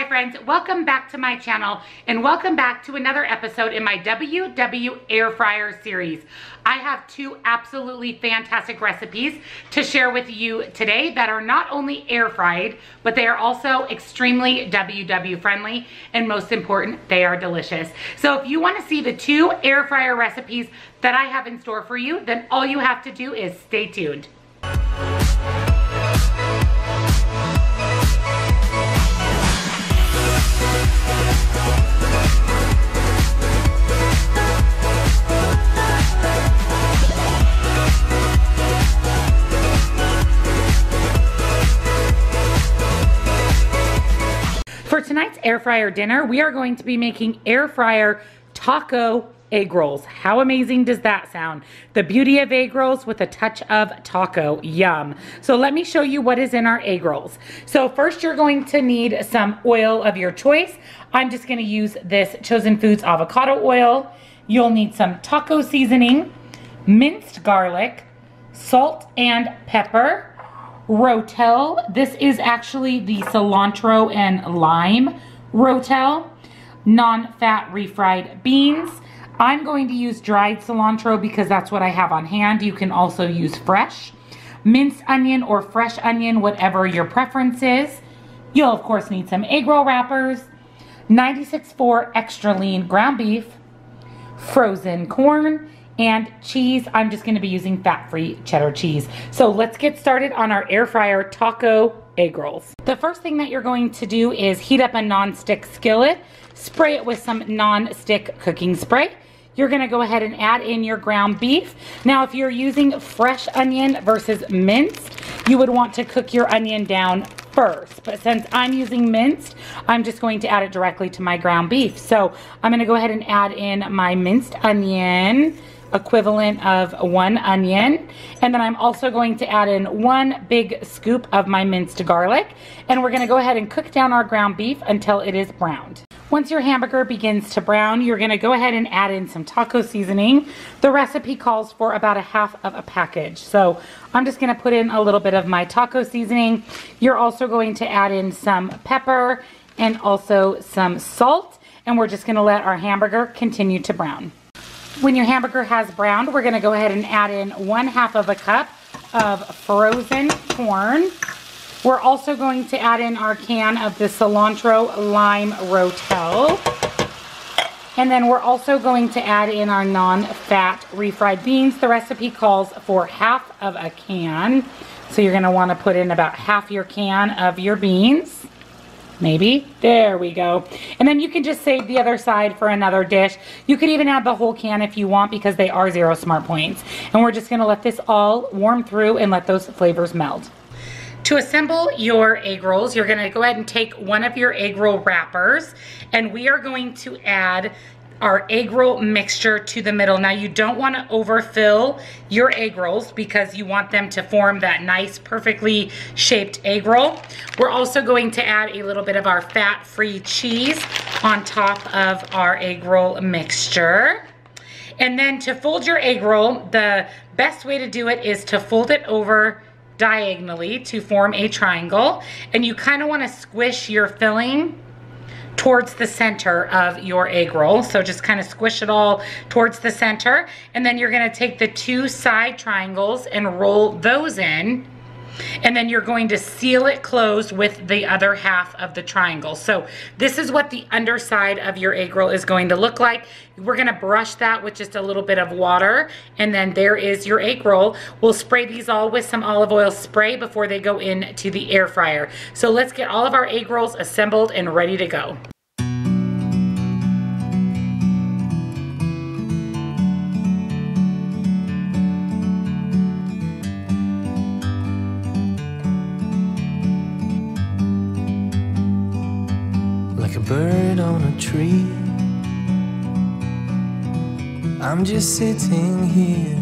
Hi friends, welcome back to my channel and welcome back to another episode in my WW Air Fryer series. I have two absolutely fantastic recipes to share with you today that are not only air fried, but they are also extremely WW friendly and most important, they are delicious. So if you wanna see the two air fryer recipes that I have in store for you, then all you have to do is stay tuned. Air fryer dinner, we are going to be making air fryer taco egg rolls. How amazing does that sound? The beauty of egg rolls with a touch of taco. Yum. So let me show you what is in our egg rolls. So first you're going to need some oil of your choice. I'm just gonna use this Chosen Foods avocado oil. You'll need some taco seasoning, minced garlic, salt and pepper, Rotel. This is actually the cilantro and lime Rotel. Non-fat refried beans. I'm going to use dried cilantro because that's what I have on hand. You can also use fresh. Minced onion or fresh onion, whatever your preference is. You'll of course need some egg roll wrappers. 96.4 extra lean ground beef. Frozen corn and cheese. I'm just gonna be using fat-free cheddar cheese. So let's get started on our air fryer taco egg rolls. The first thing that you're going to do is heat up a non-stick skillet, spray it with some non-stick cooking spray. You're gonna go ahead and add in your ground beef. Now, if you're using fresh onion versus minced, you would want to cook your onion down first. But since I'm using minced, I'm just going to add it directly to my ground beef. So I'm gonna go ahead and add in my minced onion equivalent of one onion. And then I'm also going to add in one big scoop of my minced garlic. And we're gonna go ahead and cook down our ground beef until it is browned. Once your hamburger begins to brown, you're gonna go ahead and add in some taco seasoning. The recipe calls for about a half of a package. So I'm just gonna put in a little bit of my taco seasoning. You're also going to add in some pepper and also some salt. And we're just gonna let our hamburger continue to brown. When your hamburger has browned, we're gonna go ahead and add in one half of a cup of frozen corn. We're also going to add in our can of the cilantro lime rotel. And then we're also going to add in our non-fat refried beans. The recipe calls for half of a can. So you're gonna wanna put in about half your can of your beans maybe. There we go. And then you can just save the other side for another dish. You could even add the whole can if you want because they are zero smart points. And we're just gonna let this all warm through and let those flavors meld. To assemble your egg rolls, you're gonna go ahead and take one of your egg roll wrappers and we are going to add our egg roll mixture to the middle. Now you don't want to overfill your egg rolls because you want them to form that nice perfectly shaped egg roll. We're also going to add a little bit of our fat-free cheese on top of our egg roll mixture. And then to fold your egg roll, the best way to do it is to fold it over diagonally to form a triangle. And you kind of want to squish your filling towards the center of your egg roll. So just kind of squish it all towards the center. And then you're gonna take the two side triangles and roll those in and then you're going to seal it closed with the other half of the triangle. So this is what the underside of your egg roll is going to look like. We're gonna brush that with just a little bit of water and then there is your egg roll. We'll spray these all with some olive oil spray before they go into the air fryer. So let's get all of our egg rolls assembled and ready to go. Bird on a tree. I'm just sitting here.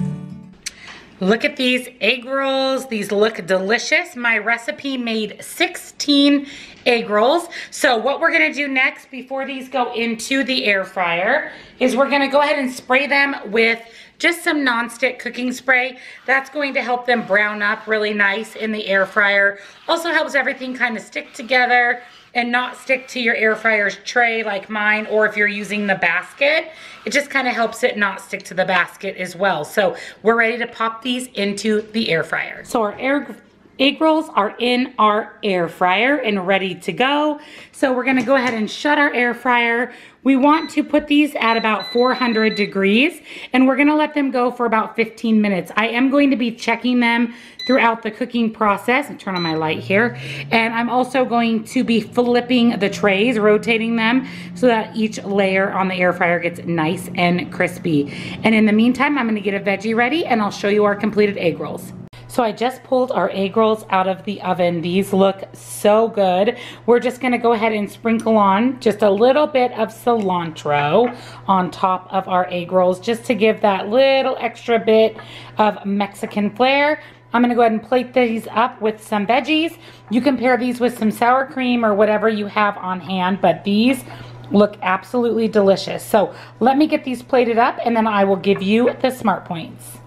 Look at these egg rolls. These look delicious. My recipe made 16 egg rolls. So what we're gonna do next before these go into the air fryer is we're gonna go ahead and spray them with just some non-stick cooking spray. That's going to help them brown up really nice in the air fryer. Also helps everything kind of stick together and not stick to your air fryer's tray like mine or if you're using the basket it just kind of helps it not stick to the basket as well. So we're ready to pop these into the air fryer. So our air egg rolls are in our air fryer and ready to go. So we're gonna go ahead and shut our air fryer. We want to put these at about 400 degrees and we're gonna let them go for about 15 minutes. I am going to be checking them throughout the cooking process. And turn on my light here. And I'm also going to be flipping the trays, rotating them so that each layer on the air fryer gets nice and crispy. And in the meantime, I'm gonna get a veggie ready and I'll show you our completed egg rolls. So I just pulled our egg rolls out of the oven. These look so good. We're just gonna go ahead and sprinkle on just a little bit of cilantro on top of our egg rolls just to give that little extra bit of Mexican flair. I'm gonna go ahead and plate these up with some veggies. You can pair these with some sour cream or whatever you have on hand, but these look absolutely delicious. So let me get these plated up and then I will give you the smart points.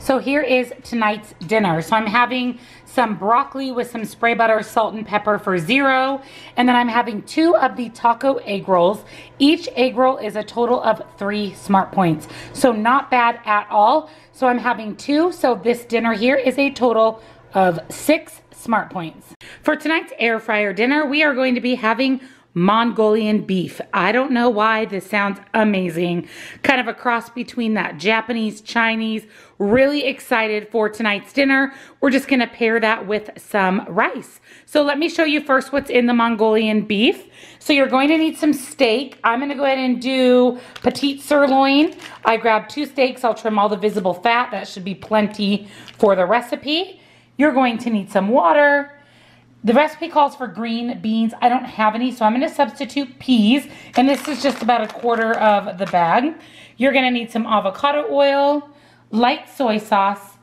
So here is tonight's dinner. So I'm having some broccoli with some spray butter, salt, and pepper for zero. And then I'm having two of the taco egg rolls. Each egg roll is a total of three smart points. So not bad at all. So I'm having two. So this dinner here is a total of six smart points. For tonight's air fryer dinner, we are going to be having Mongolian beef. I don't know why this sounds amazing. Kind of a cross between that Japanese, Chinese. Really excited for tonight's dinner. We're just gonna pair that with some rice. So let me show you first what's in the Mongolian beef. So you're going to need some steak. I'm gonna go ahead and do petite sirloin. I grabbed two steaks. I'll trim all the visible fat. That should be plenty for the recipe. You're going to need some water, the recipe calls for green beans. I don't have any, so I'm going to substitute peas. And this is just about a quarter of the bag. You're going to need some avocado oil, light soy sauce,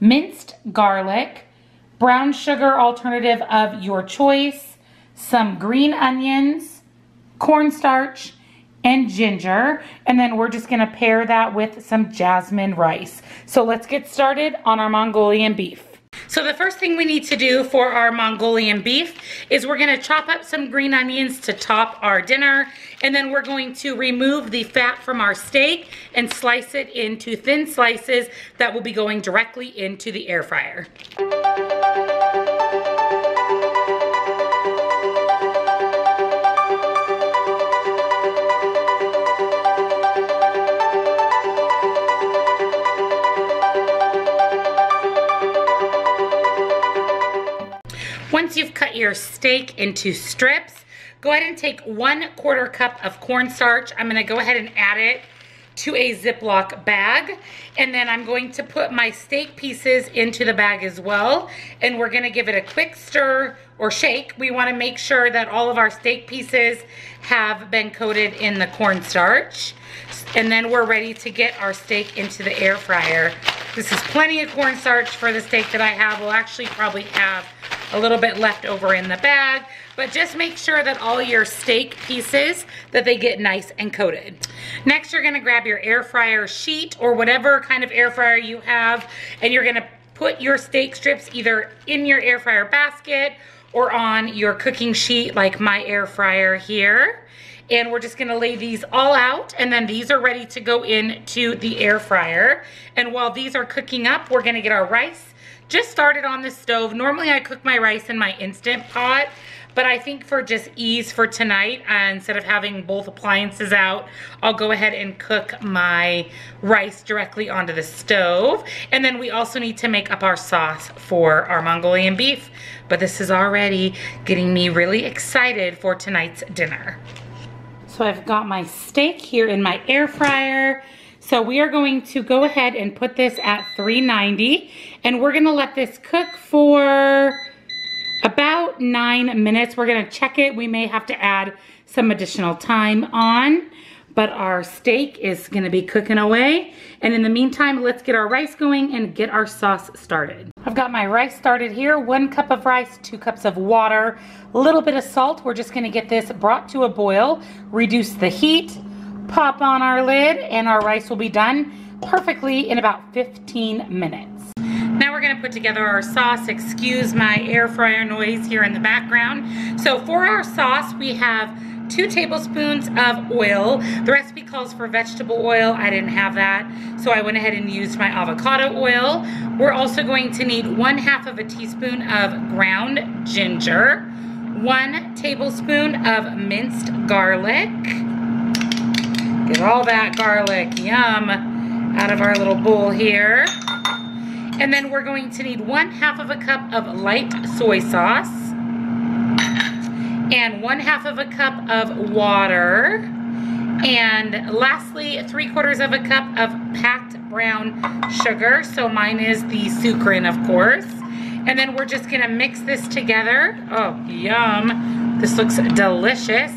minced garlic, brown sugar alternative of your choice, some green onions, cornstarch, and ginger. And then we're just going to pair that with some jasmine rice. So let's get started on our Mongolian beef. So the first thing we need to do for our Mongolian beef is we're gonna chop up some green onions to top our dinner, and then we're going to remove the fat from our steak and slice it into thin slices that will be going directly into the air fryer. Cut your steak into strips, go ahead and take one quarter cup of cornstarch. I'm gonna go ahead and add it to a Ziploc bag. And then I'm going to put my steak pieces into the bag as well. And we're gonna give it a quick stir or shake. We wanna make sure that all of our steak pieces have been coated in the cornstarch. And then we're ready to get our steak into the air fryer. This is plenty of cornstarch for the steak that I have. We'll actually probably have a little bit left over in the bag, but just make sure that all your steak pieces, that they get nice and coated. Next, you're gonna grab your air fryer sheet or whatever kind of air fryer you have, and you're gonna put your steak strips either in your air fryer basket or on your cooking sheet like my air fryer here. And we're just gonna lay these all out and then these are ready to go into the air fryer. And while these are cooking up, we're gonna get our rice just started on the stove. Normally I cook my rice in my Instant Pot, but I think for just ease for tonight, uh, instead of having both appliances out, I'll go ahead and cook my rice directly onto the stove. And then we also need to make up our sauce for our Mongolian beef, but this is already getting me really excited for tonight's dinner. So I've got my steak here in my air fryer. So we are going to go ahead and put this at 390 and we're gonna let this cook for about nine minutes. We're gonna check it. We may have to add some additional time on, but our steak is gonna be cooking away. And in the meantime, let's get our rice going and get our sauce started. I've got my rice started here, one cup of rice, two cups of water, a little bit of salt. We're just gonna get this brought to a boil, reduce the heat, pop on our lid and our rice will be done perfectly in about 15 minutes. Now we're gonna put together our sauce. Excuse my air fryer noise here in the background. So for our sauce, we have two tablespoons of oil. The recipe calls for vegetable oil. I didn't have that, so I went ahead and used my avocado oil. We're also going to need one half of a teaspoon of ground ginger, one tablespoon of minced garlic. Get all that garlic, yum, out of our little bowl here. And then we're going to need one half of a cup of light soy sauce and one half of a cup of water. And lastly, three quarters of a cup of packed brown sugar. So mine is the Sukrin, of course. And then we're just gonna mix this together. Oh, yum. This looks delicious.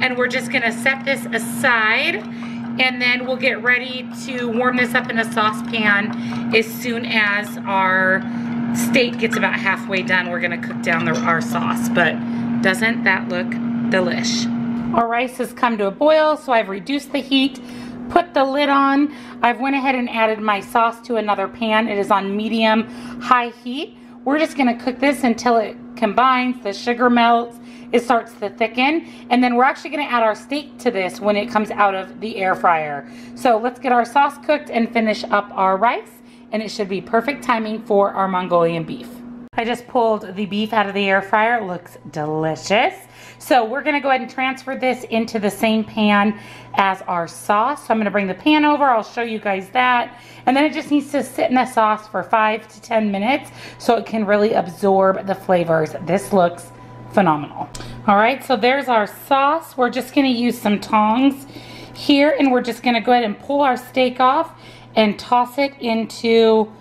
And we're just gonna set this aside and then we'll get ready to warm this up in a saucepan as soon as our steak gets about halfway done. We're gonna cook down the, our sauce, but doesn't that look delish? Our rice has come to a boil, so I've reduced the heat, put the lid on. I've went ahead and added my sauce to another pan. It is on medium high heat. We're just gonna cook this until it combines, the sugar melts, it starts to thicken. And then we're actually gonna add our steak to this when it comes out of the air fryer. So let's get our sauce cooked and finish up our rice. And it should be perfect timing for our Mongolian beef. I just pulled the beef out of the air fryer. It looks delicious. So we're gonna go ahead and transfer this into the same pan as our sauce. So I'm gonna bring the pan over. I'll show you guys that. And then it just needs to sit in the sauce for five to 10 minutes so it can really absorb the flavors. This looks phenomenal. All right, so there's our sauce. We're just gonna use some tongs here and we're just gonna go ahead and pull our steak off and toss it into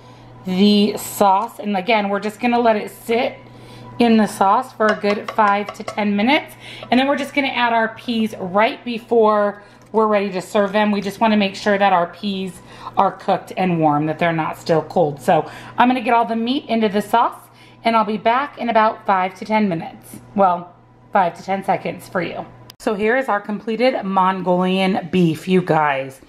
the sauce. And again, we're just gonna let it sit in the sauce for a good five to 10 minutes. And then we're just gonna add our peas right before we're ready to serve them. We just wanna make sure that our peas are cooked and warm, that they're not still cold. So I'm gonna get all the meat into the sauce and I'll be back in about five to 10 minutes. Well, five to 10 seconds for you. So here is our completed Mongolian beef, you guys.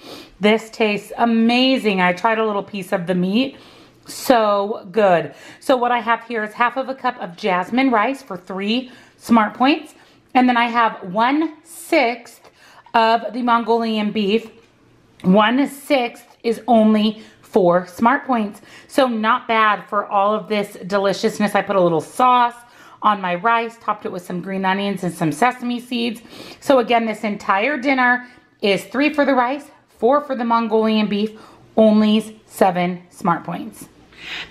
This tastes amazing. I tried a little piece of the meat. So good. So what I have here is half of a cup of jasmine rice for three smart points. And then I have one sixth of the Mongolian beef. One sixth is only four smart points. So not bad for all of this deliciousness. I put a little sauce on my rice, topped it with some green onions and some sesame seeds. So again, this entire dinner is three for the rice, four for the Mongolian beef, only seven smart points.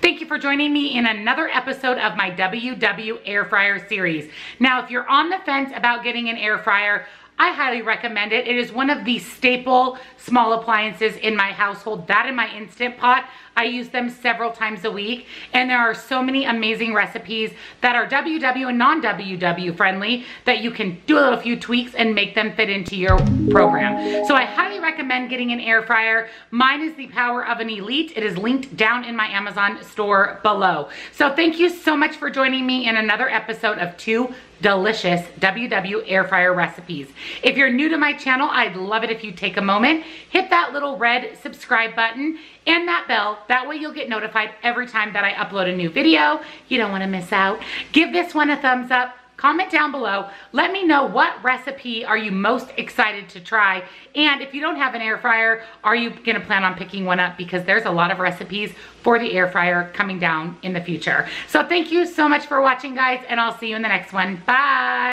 Thank you for joining me in another episode of my WW Air Fryer series. Now, if you're on the fence about getting an air fryer, I highly recommend it. It is one of the staple small appliances in my household. That in my Instant Pot. I use them several times a week and there are so many amazing recipes that are WW and non-WW friendly that you can do a little few tweaks and make them fit into your program. So I highly recommend getting an air fryer. Mine is the Power of an Elite. It is linked down in my Amazon store below. So thank you so much for joining me in another episode of Two delicious WW air fryer recipes. If you're new to my channel, I'd love it if you take a moment, hit that little red subscribe button and that bell. That way you'll get notified every time that I upload a new video. You don't wanna miss out. Give this one a thumbs up. Comment down below. Let me know what recipe are you most excited to try. And if you don't have an air fryer, are you gonna plan on picking one up? Because there's a lot of recipes for the air fryer coming down in the future. So thank you so much for watching guys and I'll see you in the next one. Bye.